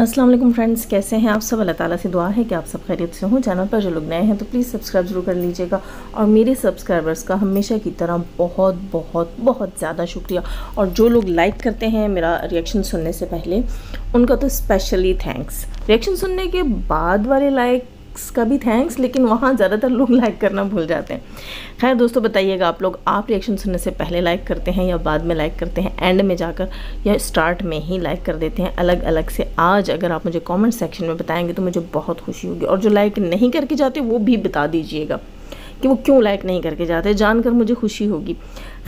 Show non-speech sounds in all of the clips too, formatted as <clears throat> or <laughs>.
अस्सलाम वालेकुम फ्रेंड्स, कैसे हैं आप सब? अल्लाह ताला से दुआ है कि आप सब खैरियत से हों। चैनल पर जो लोग नए हैं तो प्लीज़ सब्सक्राइब ज़रूर कर लीजिएगा। और मेरे सब्सक्राइबर्स का हमेशा की तरह बहुत बहुत बहुत ज़्यादा शुक्रिया। और जो लोग लाइक करते हैं मेरा रिएक्शन सुनने से पहले, उनका तो स्पेशली थैंक्स रिएक्शन सुनने के बाद वाले लाइक का भी थैंक्स लेकिन वहाँ ज़्यादातर लोग लाइक करना भूल जाते हैं। खैर दोस्तों, बताइएगा आप लोग, आप रिएक्शन सुनने से पहले लाइक करते हैं या बाद में लाइक करते हैं? एंड में जाकर या स्टार्ट में ही लाइक कर देते हैं। अलग अलग से आज अगर आप मुझे कमेंट सेक्शन में बताएँगे तो मुझे बहुत खुशी होगी। और जो लाइक नहीं करके जाते, वो भी बता दीजिएगा कि वो क्यों लाइक नहीं करके जाते। जानकर मुझे खुशी होगी।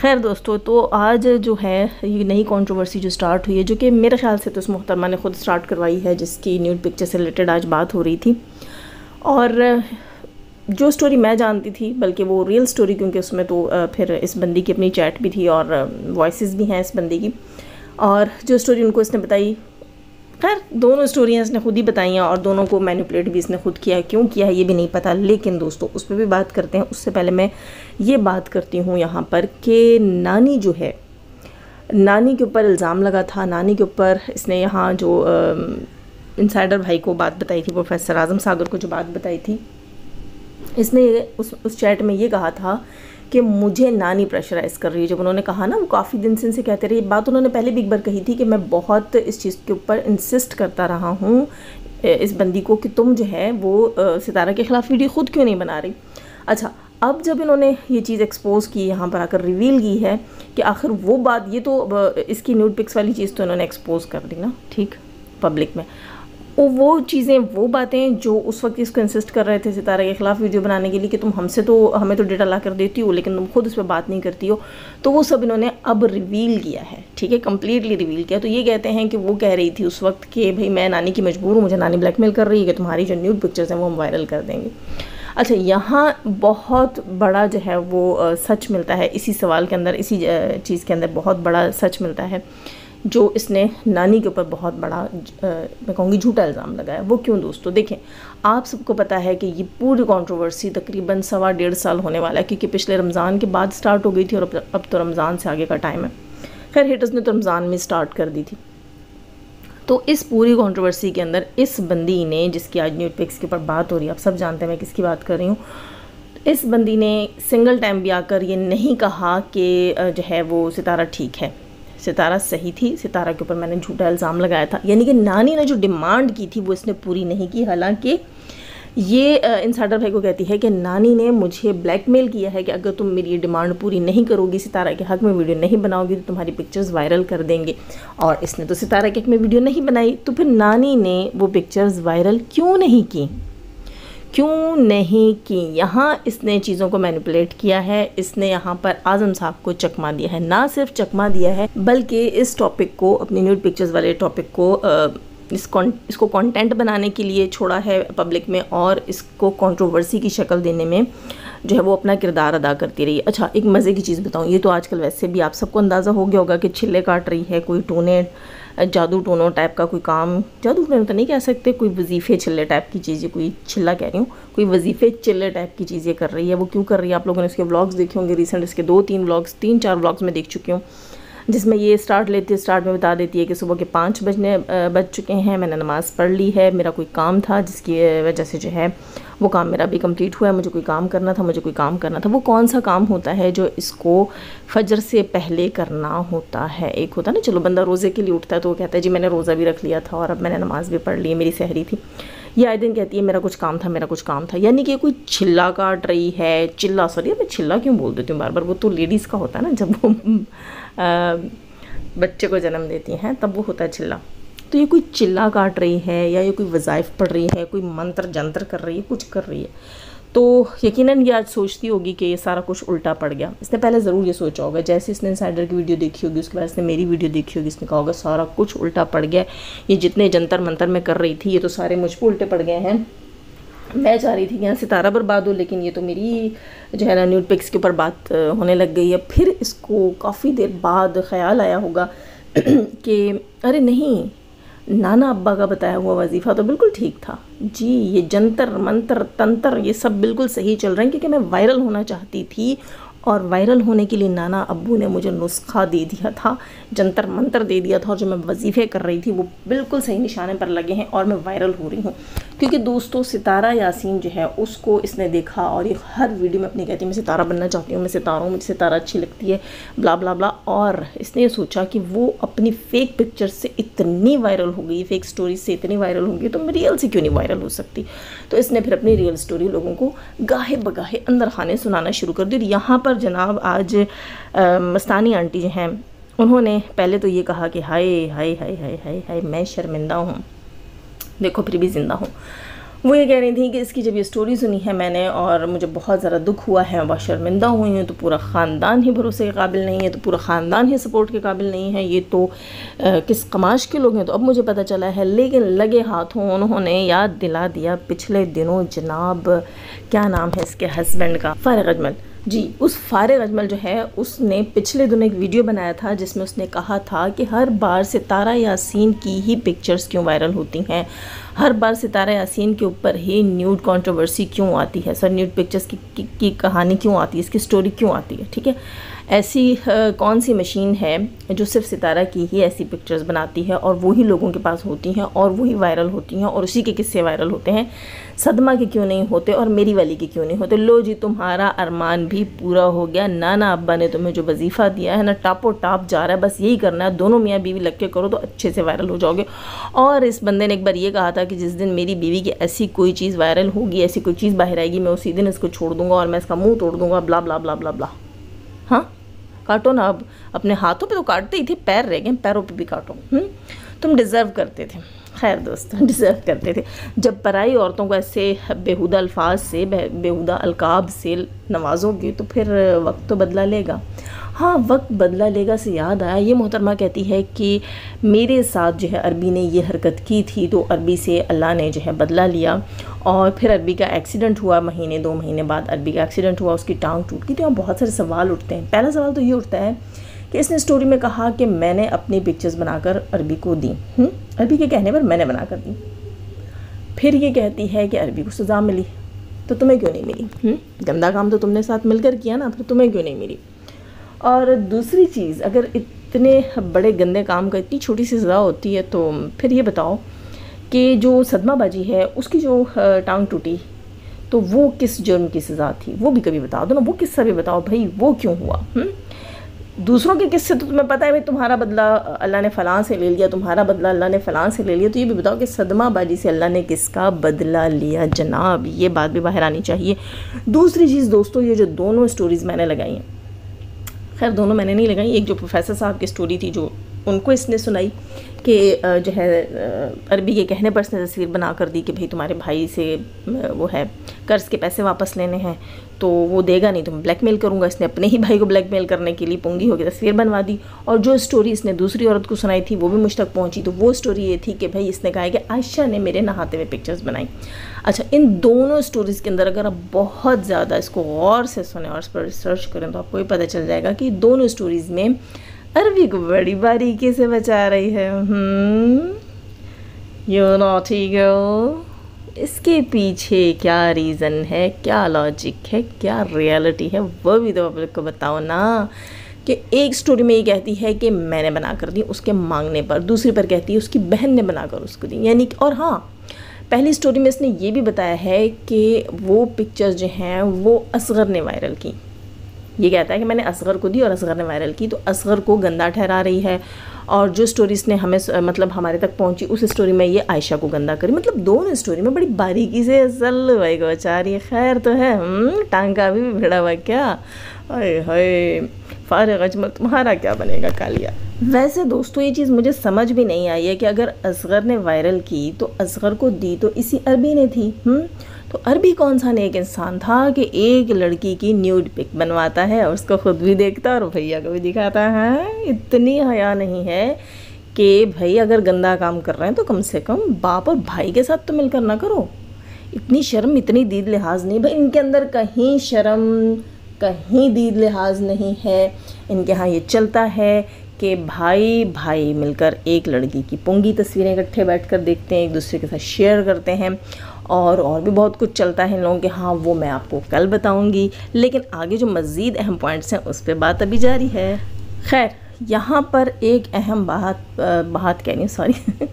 खैर दोस्तों तो आज जो है, ये नई कंट्रोवर्सी जो स्टार्ट हुई है, जो कि मेरे ख्याल से तो उस मोहतरमा ने खुद स्टार्ट करवाई है, जिसकी न्यूड पिक्चर से रिलेटेड आज बात हो रही थी। और जो स्टोरी मैं जानती थी, बल्कि वो रियल स्टोरी क्योंकि उसमें तो फिर इस बंदी की अपनी चैट भी थी और वॉइस भी हैं इस बंदी की। और जो स्टोरी उनको इसने बताई, खैर, दोनों स्टोरियाँ इसने खुद ही बताई हैं और दोनों को मैनिपुलेट भी इसने खुद किया है। क्यों किया है, ये भी नहीं पता, लेकिन दोस्तों, उस पर भी बात करते हैं। उससे पहले मैं ये बात करती हूँ यहाँ पर कि नानी जो है, नानी के ऊपर इल्ज़ाम लगा था, नानी के ऊपर इसने यहाँ जो इंसाइडर भाई को बात बताई थी प्रोफेसर आज़म सागर को जो बात बताई थी। इसने उस उस चैट में ये कहा था कि मुझे नानी प्रेशराइज़ कर रही है। जब उन्होंने कहा ना, वो काफ़ी दिन से इनसे कहते रहे। बात उन्होंने पहले भी एक बार कही थी कि मैं बहुत इस चीज़ के ऊपर इंसिस्ट करता रहा हूँ इस बंदी को कि तुम जो है वो सितारा के ख़िलाफ़ वीडियो ख़ुद क्यों नहीं बना रही? अच्छा अब जब इन्होंने ये चीज़ एक्सपोज की, यहाँ पर आकर रिवील की है कि आखिर वो बात, ये तो इसकी न्यूड पिक्स वाली चीज़ तो इन्होंने एक्सपोज कर दी ना, ठीक पब्लिक में। वो वो चीज़ें, वो बातें जो उस वक्त इसको इंसिस्ट कर रहे थे सितारा के ख़िलाफ़ वीडियो बनाने के लिए कि तुम हमसे तो हमें तो डेटा ला कर देती हो, लेकिन तुम खुद उस पर बात नहीं करती हो। तो वो सब इन्होंने अब रिवील किया है, ठीक है? कम्प्लीटली रिवील किया। तो ये कहते हैं कि वो कह रही थी उस वक्त कि भाई मैं नानी की मजबूर हूँ, मुझे नानी ब्लैकमेल कर रही है कि तुम्हारी जो न्यूड पिक्चर्स हैं वो हम वायरल कर देंगे। अच्छा यहाँ बहुत बड़ा जो है वो सच मिलता है। इसी सवाल के अंदर, इसी चीज़ के अंदर बहुत बड़ा सच मिलता है। जो इसने नानी के ऊपर बहुत बड़ा मैं कहूँगी झूठा इल्ज़ाम लगाया, वो क्यों दोस्तों? देखें, आप सबको पता है कि ये पूरी कंट्रोवर्सी तकरीबन सवा डेढ़ साल होने वाला है, क्योंकि पिछले रमज़ान के बाद स्टार्ट हो गई थी और अब तो रमज़ान से आगे का टाइम है। खैर हेटर्स ने तो रमज़ान में स्टार्ट कर दी थी। तो इस पूरी कंट्रोवर्सी के अंदर, इस बंदी ने, जिसकी आज न्यूज़ पिक्स के ऊपर बात हो रही है, आप सब जानते हैं मैं किसकी बात कर रही हूँ, इस बंदी ने सिंगल टाइम भी आकर ये नहीं कहा कि जो है वो सितारा ठीक है। सितारा सही थी, सितारा के ऊपर मैंने झूठा इल्ज़ाम लगाया था। यानी कि नानी ने जो डिमांड की थी, वो इसने पूरी नहीं की। हालाँकि ये इंसाइडर भाई को कहती है कि नानी ने मुझे ब्लैकमेल किया है कि अगर तुम मेरी ये डिमांड पूरी नहीं करोगी, सितारा के हक में वीडियो नहीं बनाओगी तो तुम्हारी पिक्चर्स वायरल कर देंगे। और इसने तो सितारा के हक में वीडियो नहीं बनाई। तो फिर नानी ने वो पिक्चर्स वायरल क्यों नहीं की? क्यों नहीं की यहाँ इसने चीज़ों को मैनिपुलेट किया है, इसने यहाँ पर आज़म साहब को चकमा दिया है। ना सिर्फ़ चकमा दिया है, बल्कि इस टॉपिक को, अपनी न्यूड पिक्चर्स वाले टॉपिक को इस इसको कंटेंट बनाने के लिए छोड़ा है पब्लिक में और इसको कंट्रोवर्सी की शक्ल देने में जो है वो अपना किरदार अदा करती रही। अच्छा एक मज़े की चीज़ बताऊँ, ये तो आजकल वैसे भी आप सबको अंदाज़ा हो गया होगा कि छिले काट रही है, कोई टोने जादू टोनो टाइप का कोई काम, जादू टोनो तो नहीं कह सकते, कोई वजीफ़े चिल्ले टाइप की चीज़ें, कोई छिल्ला कह रही हूँ, कोई वजीफ़े चिल्ले टाइप की चीज़ें कर रही है, वो क्यों कर रही है? आप लोगों ने उसके ब्लॉग्स देखे होंगे रिसेंट इसके दो तीन ब्लॉग्स तीन चार ब्लॉग्स में देख चुकी हूँ। जिसमें ये स्टार्ट लेती है, स्टार्ट में बता देती है कि सुबह के पाँच बजने बज चुके हैं। मैंने नमाज़ पढ़ ली है। मेरा कोई काम था जिसकी वजह से जो है वो काम मेरा भी कंप्लीट हुआ है। मुझे कोई काम करना था, मुझे कोई काम करना था। वो कौन सा काम होता है जो इसको फजर से पहले करना होता है? एक होता है ना, चलो बंदा रोज़े के लिए उठता है तो वो कहता है, जी, मैंने रोज़ा भी रख लिया था और अब मैंने नमाज़ भी पढ़ ली है, मेरी सहरी थी। ये आए दिन कहती है मेरा कुछ काम था मेरा कुछ काम था। यानी कि कोई छिल्ला काट रही है चिल्ला सॉरी मैं छिल्ला क्यों बोल देती हूँ बार बार? वो तो लेडीज़ का होता है ना जब वो आ, बच्चे को जन्म देती हैं तब वो होता है छिल्ला तो ये कोई चिल्ला काट रही है या ये कोई वज़ाइफ पढ़ रही है कोई मंत्र जंत्र कर रही है कुछ कर रही है। तो यकीनन ये आज सोचती होगी कि ये सारा कुछ उल्टा पड़ गया। इसने पहले ज़रूर ये सोचा होगा, जैसे इसने इंसाइडर की वीडियो देखी होगी, उसके बाद इसने मेरी वीडियो देखी होगी, इसने कहा होगा, सारा कुछ उल्टा पड़ गया ये जितने जंतर मंतर में कर रही थी, ये तो सारे मुझ पर उल्टे पड़ गए हैं। मैं चाह रही थी कि यहाँ सितारा बर्बाद हो, लेकिन ये तो मेरी जो है ना न्यूड पिक्स के ऊपर बात होने लग गई है। फिर इसको काफ़ी देर बाद ख्याल आया होगा <clears throat> कि, अरे नहीं नाना अब्बा का बताया हुआ वजीफ़ा तो बिल्कुल ठीक था। जी, ये जंतर, मंतर, तंतर, ये सब बिल्कुल सही चल रहे हैं क्योंकि मैं वायरल होना चाहती थी और वायरल होने के लिए नाना अब्बू ने मुझे नुस्खा दे दिया था, जंतर, मंतर दे दिया था और जो मैं वजीफ़े कर रही थी वो बिल्कुल सही निशाने पर लगे हैं और मैं वायरल हो रही हूँ। क्योंकि दोस्तों, सितारा यासीन जो है, उसको इसने देखा और ये हर वीडियो में अपनी कहती है, मैं सितारा बनना चाहती हूँ, मैं सितारा हूँ, मुझे सितारा अच्छी लगती है, ब्ला ब्ला ब्ला। और इसने ये सोचा कि वो अपनी फ़ेक पिक्चर से इतनी वायरल हो गई फेक स्टोरी से इतनी वायरल होंगी तो मैं रियल से क्यों नहीं वायरल हो सकती? तो इसने फिर अपनी रियल स्टोरी लोगों को गाहे बगाहे अंदर खाने सुनाना शुरू कर दी। और यहाँ पर जनाब, आज मस्तानी आंटी जो हैं, उन्होंने पहले तो ये कहा कि, हाय हाय हाय हाय हाय हाय, मैं शर्मिंदा हूँ। देखो फिर भी ज़िंदा हूँ। वो ये कह रही थी कि इसकी जब ये स्टोरी सुनी है मैंने और मुझे बहुत ज़्यादा दुख हुआ है वह शर्मिंदा हुई हूँ तो पूरा ख़ानदान ही भरोसे के काबिल नहीं है तो पूरा ख़ानदान ही सपोर्ट के काबिल नहीं है। ये तो आ, किस कमाश के लोग हैं? तो अब मुझे पता चला है लेकिन लगे हाथों उन्होंने याद दिला दिया पिछले दिनों जनाब क्या नाम है इसके हस्बैंड का? फ़ारग अजमल। जी, उस फारे अजमल जो है, उसने पिछले दिनों एक वीडियो बनाया था, जिसमें उसने कहा था कि हर बार सितारा यासीन की ही पिक्चर्स क्यों वायरल होती हैं? हर बार सितारा यासीन के ऊपर ही न्यूड कंट्रोवर्सी क्यों आती है? सर न्यूड पिक्चर्स की, की, की कहानी क्यों आती है? इसकी स्टोरी क्यों आती है? ठीक है? ऐसी कौन सी मशीन है जो सिर्फ़ सितारा की ही ऐसी पिक्चर्स बनाती है और वही लोगों के पास होती हैं और वही वायरल होती हैं और उसी के किस्से वायरल होते हैं? सदमा के क्यों नहीं होते और मेरी वाली के क्यों नहीं होते? लो जी तुम्हारा अरमान भी पूरा हो गया। नाना अब्बा ने तुम्हें जो वजीफ़ा दिया है ना टापो टाप जा रहा है बस यही करना है। दोनों मियाँ बीवी लग के करो तो अच्छे से वायरल हो जाओगे। और इस बंदे ने एक बार ये कहा था कि जिस दिन मेरी बीवी की ऐसी कोई चीज़ वायरल होगी, ऐसी कोई चीज़ बाहर आएगी, मैं उसी दिन इसको छोड़ दूँगा और मैं इसका मुँह तोड़ दूँगा, blah blah blah blah blah. हाँ? काटो ना अब। अपने हाथों पे तो काटते ही थे, पैर रह गए, पैरों पे भी काटो। हुँ? तुम डिज़र्व करते थे। खैर दोस्तों डिज़र्व करते थे। जब पराई औरतों को ऐसे बेहुदा अल्फाज से बेहुदा अलकाब से नवाजोगे तो फिर वक्त तो बदला लेगा। हाँ वक्त बदला लेगा से याद आया। ये मोहतरमा कहती है कि मेरे साथ जो है अरबी ने ये हरकत की थी तो अरबी से अल्लाह ने जो है बदला लिया। और फिर अरबी का एक्सीडेंट हुआ महीने, दो महीने बाद अरबी का एक्सीडेंट हुआ, उसकी टांग टूट गई। तो यहाँ बहुत सारे सवाल उठते हैं। पहला सवाल तो ये उठता है कि इसने स्टोरी में कहा कि मैंने अपनी पिक्चर्स बनाकर अरबी को दी हम्म? अरबी के कहने पर मैंने बनाकर दी फिर ये कहती है कि अरबी को सज़ा मिली तो तुम्हें क्यों नहीं मिली हुँ? हम्म? गंदा काम तो तुमने साथ मिलकर किया ना, फिर तुम्हें क्यों नहीं मिली और दूसरी चीज़, अगर इतने बड़े गंदे काम का इतनी छोटी सी सज़ा होती है तो फिर ये बताओ कि जो सदमाबाजी है, उसकी जो टांग टूटी तो वो किस जुर्म की सज़ा थी वो भी कभी बता दो ना, वो किस्सा भी बताओ, भाई, वो क्यों हुआ हुँ? दूसरों के किस्से तो तुम्हें पता है भाई, तुम्हारा बदला अल्लाह ने फलां से ले लिया, तुम्हारा बदला अल्लाह ने फलां से ले लिया तो ये भी बताओ कि सदमा बाजी से अल्लाह ने किसका बदला लिया? जनाब, ये बात भी बाहर आनी चाहिए। दूसरी चीज़ दोस्तों, ये जो दोनों स्टोरीज़ मैंने लगाई हैं। खैर, दोनों मैंने नहीं लगाई, एक जो प्रोफेसर साहब की स्टोरी थी, जो उनको इसने सुनाई कि जो है अरबी के कहने पर इसने तस्वीर बना कर दी कि भाई तुम्हारे भाई से वो है, कर्ज़ के पैसे वापस लेने हैं तो वो देगा नहीं तो मैं ब्लैकमेल करूँगा। इसने अपने ही भाई को ब्लैकमेल करने के लिए पोंगी होकर तस्वीर बनवा दी और जो स्टोरी इसने दूसरी औरत को सुनाई थी, वो भी मुझ तक पहुँची। तो वो स्टोरी ये थी कि भाई इसने कहा है कि आयशा ने मेरे नहाते हुए पिक्चर्स बनाई। अच्छा इन दोनों स्टोरीज़ के अंदर अगर आप बहुत ज़्यादा इसको गौर से सुने और इस पर रिसर्च करें तो आपको ये पता चल जाएगा कि दोनों स्टोरीज़ में अरबी को बड़ी बारीकी से बचा रही है। यू नॉटी गर्ल इसके पीछे क्या रीज़न है, क्या लॉजिक है, क्या रियलिटी है, वो भी तो पब्लिक को बताओ ना। कि एक स्टोरी में ये कहती है कि मैंने बना कर दी उसके मांगने पर, दूसरी पर कहती है उसकी बहन ने बना कर उसको दी। यानी और हाँ पहली स्टोरी में इसने ये भी बताया है कि वो पिक्चर्स जो हैं, वो असगर ने वायरल की। ये कहता है कि मैंने असगर को दी और असगर ने वायरल की तो असगर को गंदा ठहरा रही है। और जो स्टोरी इसने हमें मतलब हमारे तक पहुँची उस स्टोरी में ये आयशा को गंदा करी। मतलब दोनों स्टोरी में बड़ी बारीकी से असल भाई को रही खैर तो है हम्म, टांगा भी भिड़ा हुआ क्या? अरे हाय फारग अजमल तुम्हारा क्या बनेगा कालिया? वैसे दोस्तों ये चीज़ मुझे समझ भी नहीं आई है कि अगर असगर ने वायरल की तो असगर को दी तो इसी अरबी ने थी हुँ? तो अरबी कौन सा नेक इंसान था कि एक लड़की की न्यूड पिक बनवाता है और उसको ख़ुद भी देखता और भैया को भी दिखाता है? इतनी हया नहीं है कि भाई अगर गंदा काम कर रहे हैं तो कम से कम बाप और भाई के साथ तो मिलकर ना करो। इतनी शर्म, इतनी दीद लिहाज नहीं, भाई इनके अंदर कहीं शर्म, कहीं दीद लिहाज नहीं है। इनके यहाँ ये चलता है कि भाई भाई मिलकर एक लड़की की पोंगी तस्वीरें इकट्ठे बैठकर देखते हैं, एक दूसरे के साथ शेयर करते हैं और और भी बहुत कुछ चलता है इन लोगों के। हाँ वो मैं आपको कल बताऊँगी। लेकिन आगे जो मज़ीद अहम पॉइंट्स हैं, उस पर बात अभी जारी है। खैर, यहाँ पर एक अहम बात बात कहनी सॉरी <laughs>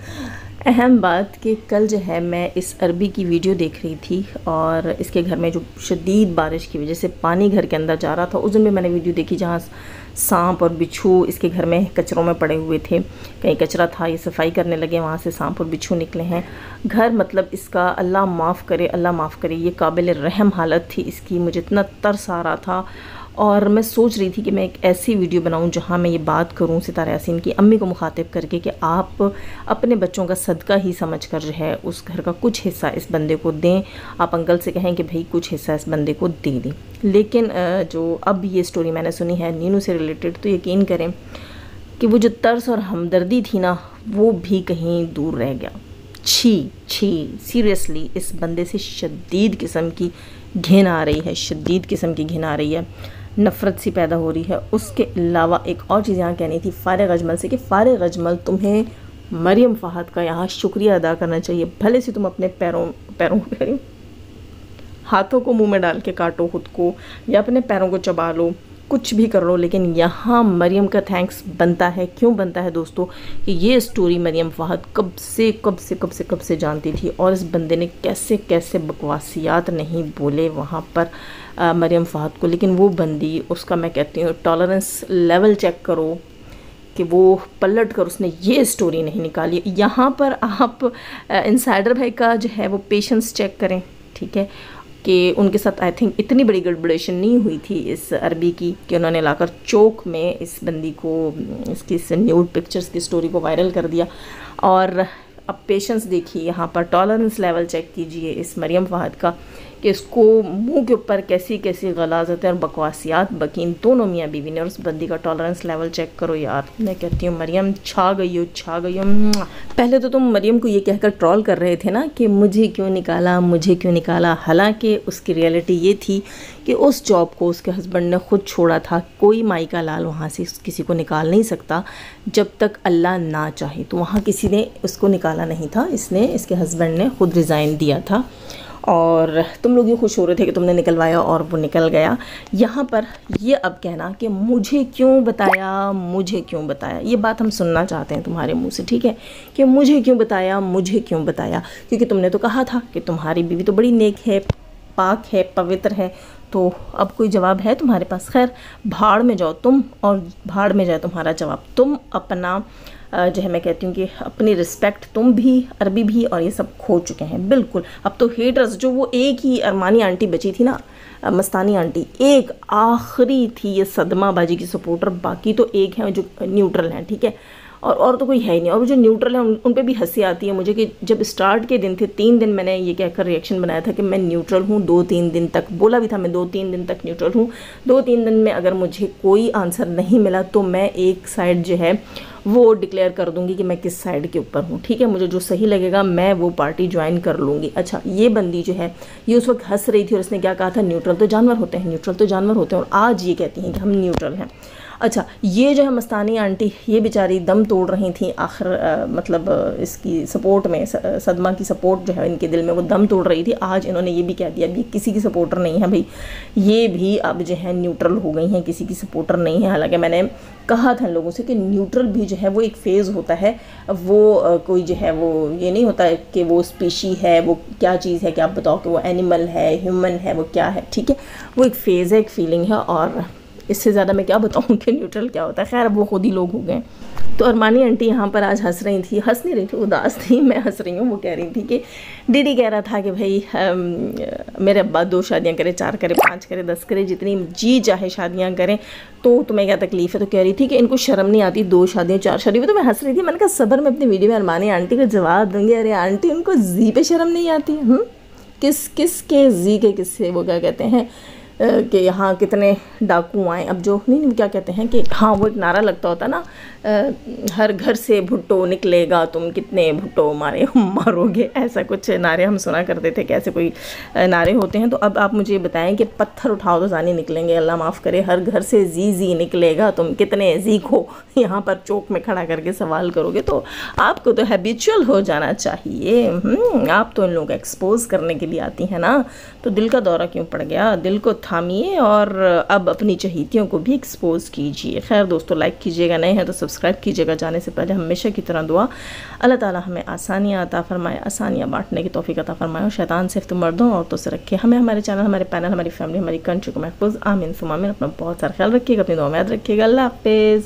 अहम बात कि कल जो है मैं इस अरबी की वीडियो देख रही थी और इसके घर में जो शदीद बारिश की वजह से पानी घर के अंदर जा रहा था, उस दिन भी मैंने वीडियो देखी जहाँ सांप और बिच्छू इसके घर में कचरों में पड़े हुए थे। कहीं कचरा था, ये सफ़ाई करने लगे, वहाँ से सांप और बिच्छू निकले हैं। घर मतलब इसका अल्लाह माफ़ करे, अल्लाह माफ़ करे, ये काबिल रहम हालत थी इसकी। मुझे इतना तरस आ रहा था और मैं सोच रही थी कि मैं एक ऐसी वीडियो बनाऊँ जहाँ मैं ये बात करूँ सितारा यासीन की अम्मी को मुखातिब करके कि आप अपने बच्चों का सदका ही समझ कर जो है उस घर का कुछ हिस्सा इस बंदे को दें। आप अंकल से कहें कि भाई कुछ हिस्सा इस बंदे को दे दें। लेकिन जो अब ये स्टोरी मैंने सुनी है नीनू से रिलेटेड तो यकीन करें कि वो जो तर्स और हमदर्दी थी ना, वो भी कहीं दूर रह गया। छी छी सीरियसली इस बंदे से शदीद किस्म की घिन आ रही है, शदीद किस्म की घिन आ रही है। नफ़रत सी पैदा हो रही है। उसके अलावा एक और चीज़ यहाँ कहनी थी फ़ारग अजमल से कि फ़ारग अजमल तुम्हें मरियम फ़हद का यहाँ शुक्रिया अदा करना चाहिए। भले से तुम अपने पैरों पैरों <laughs> रही हाथों को मुँह में डाल के काटो, खुद को, या अपने पैरों को चबा लो, कुछ भी कर लो, लेकिन यहाँ मरियम का थैंक्स बनता है। क्यों बनता है दोस्तों? कि ये स्टोरी मरियम फ़हद कब से कब से कब से कब से जानती थी और इस बंदे ने कैसे कैसे बकवासियात नहीं बोले वहाँ पर। मरियम फ़हद को, लेकिन वो बंदी, उसका मैं कहती हूँ टॉलरेंस लेवल चेक करो कि वो पलट कर उसने ये स्टोरी नहीं निकाली। यहाँ पर आप इंसाइडर भाई का जो है वो पेशेंस चेक करें, ठीक है? कि उनके साथ आई थिंक इतनी बड़ी गड़बड़ेशन नहीं हुई थी इस अरबी की कि उन्होंने लाकर चौक में इस बंदी को इसकी, इस न्यूड पिक्चर्स की स्टोरी को वायरल कर दिया। और अब पेशेंस देखिए, यहाँ पर टॉलरेंस लेवल चेक कीजिए इस मरियम फ़हद का। कि इसको मुँह के ऊपर कैसी कैसी गलाजतें और बकवासियात, बकीन दोनों मियाँ बीवी ने और उस बंदी का टॉलरेंस लेवल चेक करो यार। मैं कहती हूँ, मरियम, छा गई हो, छा गई हो। पहले तो तुम मरियम को ये कहकर ट्रॉल कर रहे थे ना कि मुझे क्यों निकाला, मुझे क्यों निकाला? हालाँकि उसकी रियलिटी ये थी कि उस जॉब को उसके हस्बैंड ने खुद छोड़ा था। कोई माई का लाल वहाँ से किसी को निकाल नहीं सकता, जब तक अल्लाह ना चाहे। तो वहाँ किसी ने उसको निकाला नहीं था, इसने, इसके हस्बैंड ने खुद रिज़ाइन दिया था। और तुम लोग ये खुश हो रहे थे कि तुमने निकलवाया और वो निकल गया। यहाँ पर ये अब कहना कि मुझे क्यों बताया, मुझे क्यों बताया? ये बात हम सुनना चाहते हैं तुम्हारे मुँह से, ठीक है? कि मुझे क्यों बताया, मुझे क्यों बताया? क्योंकि तुमने तो कहा था कि तुम्हारी बीवी तो बड़ी नेक है, पाक है, पवित्र है। तो अब कोई जवाब है तुम्हारे पास? खैर, भाड़ में जाओ तुम और भाड़ में जाए तुम्हारा जवाब। तुम अपना जो है मैं कहती हूँ कि अपनी रिस्पेक्ट तुम भी अरबी भी और ये सब खो चुके हैं। बिल्कुल। अब तो हेटर्स जो वो एक ही अरमानी आंटी बची थी ना मस्तानी आंटी एक आखिरी थी ये सदमा बाजी की सपोर्टर बाकी तो एक है जो न्यूट्रल हैं ठीक है? और और तो कोई है ही नहीं। और जो न्यूट्रल है उन, उन पर भी हँसी आती है मुझे कि जब स्टार्ट के दिन थे तीन दिन मैंने ये कहकर रिएक्शन बनाया था कि मैं न्यूट्रल हूँ दो तीन दिन तक। बोला भी था मैं दो तीन दिन तक न्यूट्रल हूँ। दो तीन दिन में अगर मुझे कोई आंसर नहीं मिला तो मैं एक साइड जो है वो डिक्लेयर कर दूँगी कि मैं किस साइड के ऊपर हूँ। ठीक है? मुझे जो सही लगेगा, मैं वो पार्टी ज्वाइन कर लूँगी। अच्छा ये बंदी जो है, ये उस वक्त हंस रही थी और उसने क्या कहा था? न्यूट्रल तो जानवर होते हैं न्यूट्रल तो जानवर होते हैं और आज ये कहती हैं कि हम न्यूट्रल हैं। अच्छा ये जो है मस्तानी आंटी, ये बेचारी दम तोड़ रही थी आखिर मतलब इसकी सपोर्ट में सदमा की सपोर्ट जो है इनके दिल में वो दम तोड़ रही थी। आज इन्होंने ये भी कह दिया अभी किसी की सपोर्टर नहीं है भाई। ये भी अब जो है न्यूट्रल हो गई हैं, किसी की सपोर्टर नहीं है। हालाँकि मैंने कहा था लोगों से कि न्यूट्रल भी जो है वो एक फ़ेज़ होता है। वो कोई जो है वो, ये नहीं होता कि वो स्पीशी है, वो क्या चीज़ है कि आप बताओ कि वो एनिमल है ह्यूमन है, वो क्या है, ठीक है? वो एक फ़ेज़ है, एक फीलिंग है और इससे ज़्यादा मैं क्या बताऊँ कि न्यूट्रल क्या होता है? खैर, अब वो खुद ही लोग हो गए। तो अरमानी आंटी यहाँ पर आज हंस रही थी। हंस नहीं रही थी, उदास थी। <laughs> मैं हंस रही हूँ, वो कह रही थी कि, दीदी कह रहा था कि भाई मेरे अब्बा दो शादियाँ करें, चार करें, पाँच करें, दस करें, जितनी जी चाहे शादियाँ करें तो तुम्हें क्या तकलीफ़ है? तो कह रही थी कि इनको शर्म नहीं आती, दो शादियाँ, चार शादी तो मैं हंस रही थी। मैंने कहा, सबर में अपनी वीडियो में अरमानी आंटी को जवाब दूँगी। अरे आंटी, उनको जी पे शर्म नहीं आती? है किस किस के जी के किससे, वो क्या कहते हैं? कि यहाँ कितने डाकू आए। अब जो, नहीं क्या कहते हैं कि हाँ वो एक नारा लगता होता ना हर घर से भुट्टो निकलेगा तुम कितने भुट्टो मारे मारोगे ऐसा कुछ नारे हम सुना करते थे कैसे कोई नारे होते हैं। तो अब आप मुझे बताएँ कि पत्थर उठाओ तो जानी निकलेंगे अल्लाह माफ़ करे हर घर से जी जी निकलेगा तुम कितने जीक हो यहाँ पर चौक में खड़ा करके सवाल करोगे। तो आपको तो हैबिचुअल हो जाना चाहिए। हम्म, आप तो इन लोग एक्सपोज करने के लिए आती हैं ना। तो दिल का दौरा क्यों पड़ गया? दिल को थामिए और अब अपनी चहीतियों को भी एक्सपोज कीजिए। खैर दोस्तों लाइक कीजिएगा नहीं है तो सब्सक्राइब कीजिएगा। जाने से पहले हमेशा की तरह दुआ। अल्लाह ताला हमें आसानियाँ अता फरमाए, आसानियाँ बांटने की तोफ़ी अता फरमाए और शैतान सिर्फ़ मर्दों तो से रखे। हमें हमारे चैनल, हमारे पैनल, हमारी फैमिली, हमारी कंट्री को महफूज, आमिन सुमामिन अपना बहुत सारा ख्याल रखिएगा, अपनी दुआ याद रखिएगा। अल्लाह हाफिज़।